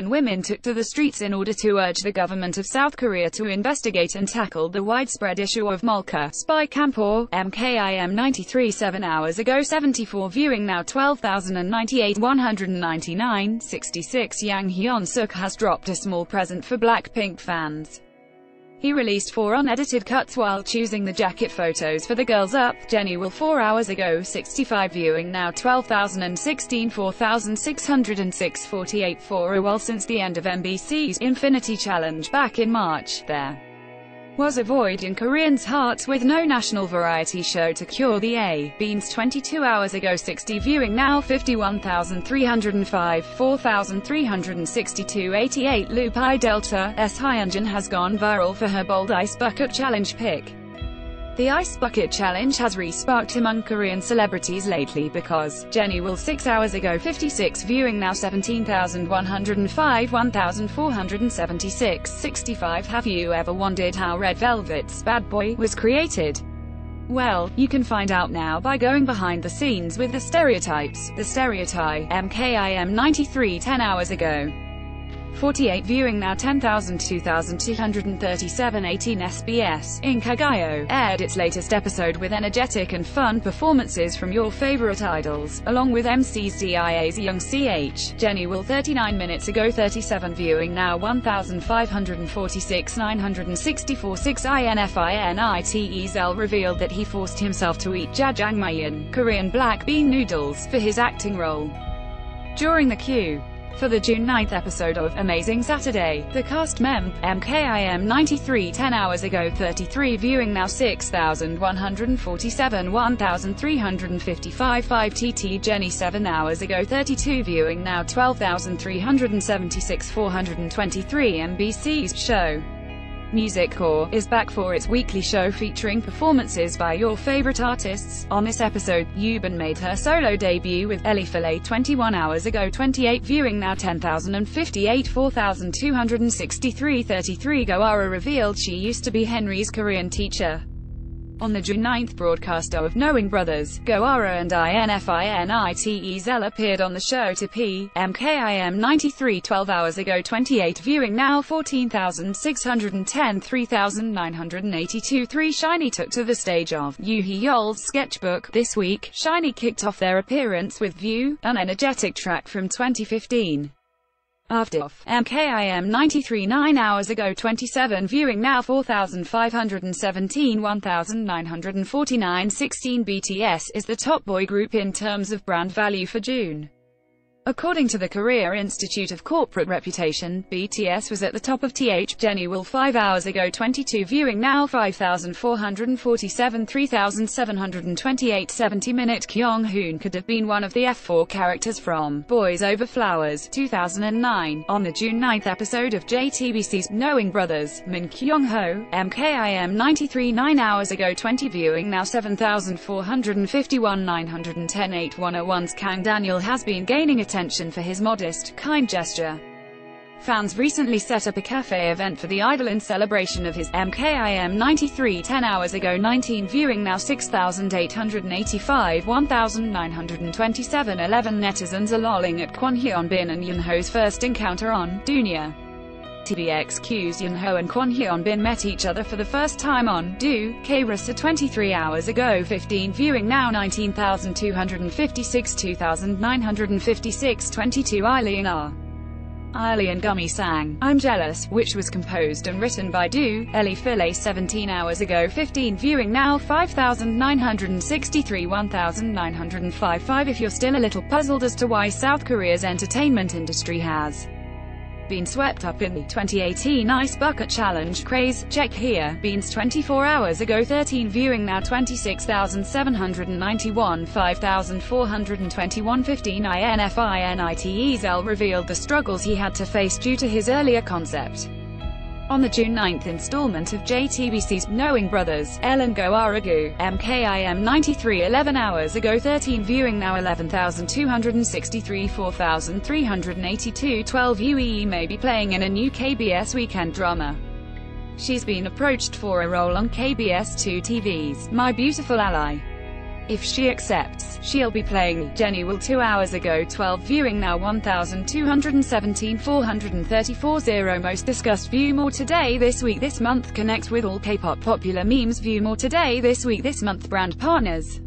women took to the streets in order to urge the government of South Korea to investigate and tackle the widespread issue of molka, spy camp or MKIM 93 7 hours ago 74 viewing now 12,098 199 66 Yang Hyun-suk has dropped a small present for Blackpink fans. He released four unedited cuts while choosing the jacket photos for the Girls Up, Jenny Will 4 hours ago 65 viewing now 12,016 4,606 48 for a oh while since the end of MBC's Infinite Challenge back in March, there was a void in Koreans' hearts with no national variety show to cure the A. Beans 22 hours ago 60 viewing now 51,305 4,362 88 Lupi Delta, S. Hyunjin has gone viral for her bold ice bucket challenge pic. The Ice Bucket Challenge has re-sparked among Korean celebrities lately because Jenny Will 6 hours ago 56 viewing now 17,105 1,476 65 Have you ever wondered how Red Velvet's Bad Boy was created? Well, you can find out now by going behind the scenes with the stereotypes. The stereotype, MKIM 93 10 hours ago. 48 viewing now 10,000 2,237 18 SBS, Inkigayo, aired its latest episode with energetic and fun performances from your favorite idols, along with MCs DIA's Young CH, Jenny Will 39 minutes ago 37 viewing now 1,546 964 6 INFINITE's L revealed that he forced himself to eat jajangmyeon, Korean black bean noodles, for his acting role. During the Q for the June 9th episode of Amazing Saturday, the cast mem, MKIM 93 10 hours ago 33 viewing now 6,147 1,355 5 TT Jenny 7 hours ago 32 viewing now 12,376 423 MBC's show. Music Core is back for its weekly show featuring performances by your favorite artists. On this episode, Yubin made her solo debut with Ellie Filet 21 hours ago 28 viewing now 10,058 4,263 33 Go Ara revealed she used to be Henry's Korean teacher. On the June 9th broadcast of Knowing Brothers, Go Ara and INFINITE's L appeared on the show to P. MKIM 93 12 hours ago 28 viewing now 14,610 3,982 3 SHINee took to the stage of Yu Hee Yeol's sketchbook. This week, SHINee kicked off their appearance with View, an energetic track from 2015. After MKIM 93 9 hours ago 27 viewing now 4517 1949 16 BTS is the top boy group in terms of brand value for June. According to the Korea Institute of Corporate Reputation, BTS was at the top of TH, Jenny Will 5 hours ago 22 viewing now 5,447 3,728 70 Min Kyung Hoon could have been one of the F4 characters from Boys Over Flowers 2009. On the June 9th episode of JTBC's Knowing Brothers, Min Kyung Ho, MKIM 93 9 hours ago 20 viewing now 7,451 910 8101's Kang Daniel has been gaining attention attention for his modest, kind gesture. Fans recently set up a cafe event for the idol in celebration of his MKIM 93 10 hours ago 19 viewing now 6,885 1,927 11 netizens are lolling at Kwon Hyun Bin and Yunho's first encounter on Dunya. TVXQ's Yunho and Kwon Hyun Bin met each other for the first time on Do, K-Rasa 23 hours ago 15 viewing now 19,256 2,956 22 Eileen R. Eileen Gummy sang, I'm Jealous, which was composed and written by Do, Ellie Filet 17 hours ago 15 viewing now 5,963 1,905 5 If you're still a little puzzled as to why South Korea's entertainment industry has been swept up in the 2018 Ice Bucket Challenge craze. Check here. Beans 24 hours ago 13 viewing now 26,791 5,421 15 INFINITE's L revealed the struggles he had to face due to his earlier concept. On the June 9th installment of JTBC's Knowing Brothers, Ellen Go Aragu, MKIM 93 11 hours ago 13 viewing now 11,263 4,382 12 UEE may be playing in a new KBS weekend drama. She's been approached for a role on KBS 2 TV's My Beautiful Ally. If she accepts, she'll be playing Jenny will 2 hours ago 12 viewing now 1217 434 0 most discussed view more today this week this month connect with all K-pop popular memes view more today this week this month brand partners